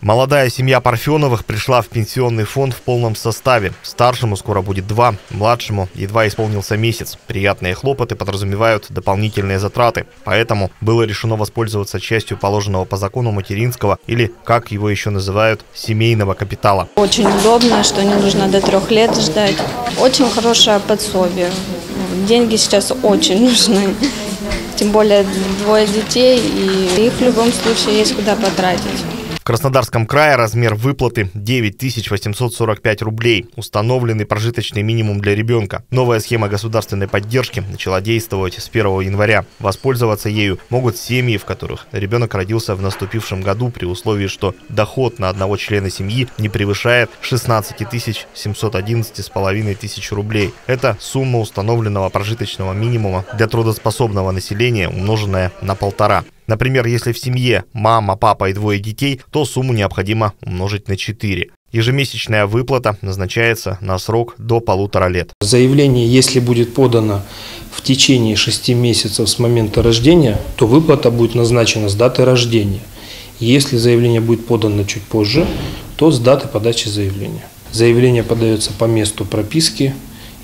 Молодая семья Парфеновых пришла в пенсионный фонд в полном составе. Старшему скоро будет два, младшему едва исполнился месяц. Приятные хлопоты подразумевают дополнительные затраты. Поэтому было решено воспользоваться частью положенного по закону материнского или, как его еще называют, семейного капитала. Очень удобно, что не нужно до трех лет ждать. Очень хорошее подсобие. Деньги сейчас очень нужны. Тем более двое детей, и их в любом случае есть куда потратить. В Краснодарском крае размер выплаты 9845 рублей. Установленный прожиточный минимум для ребенка. Новая схема государственной поддержки начала действовать с 1 января. Воспользоваться ею могут семьи, в которых ребенок родился в наступившем году при условии, что доход на одного члена семьи не превышает 16 711,5 тысяч рублей. Это сумма установленного прожиточного минимума для трудоспособного населения, умноженная на полтора. Например, если в семье мама, папа и двое детей, то сумму необходимо умножить на 4. Ежемесячная выплата назначается на срок до полутора лет. Заявление, если будет подано в течение 6 месяцев с момента рождения, то выплата будет назначена с даты рождения. Если заявление будет подано чуть позже, то с даты подачи заявления. Заявление подается по месту прописки,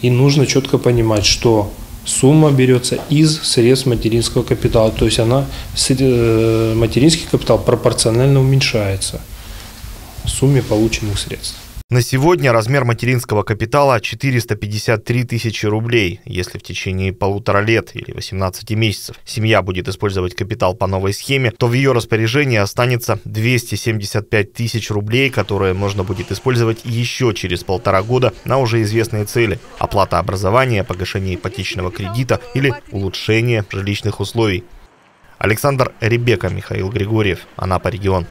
и нужно четко понимать, что сумма берется из средств материнского капитала. То есть она, э, материнский капитал пропорционально уменьшается сумме полученных средств. На сегодня размер материнского капитала 453 тысячи рублей. Если в течение полутора лет или 18 месяцев семья будет использовать капитал по новой схеме, то в ее распоряжении останется 275 тысяч рублей, которые можно будет использовать еще через полтора года на уже известные цели. Оплата образования, погашение ипотечного кредита или улучшение жилищных условий. Александр Ребека, Михаил Григорьев, Анапа регион.